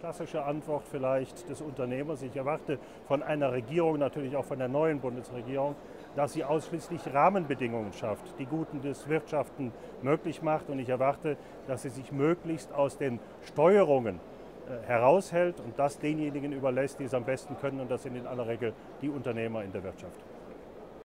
klassische Antwort vielleicht des Unternehmers. Ich erwarte von einer Regierung, natürlich auch von der neuen Bundesregierung, dass sie ausschließlich Rahmenbedingungen schafft, die Guten des Wirtschaften möglich macht. Und ich erwarte, dass sie sich möglichst aus den Steuerungen äh, heraushält und das denjenigen überlässt, die es am besten können. Und das sind in aller Regel die Unternehmer in der Wirtschaft.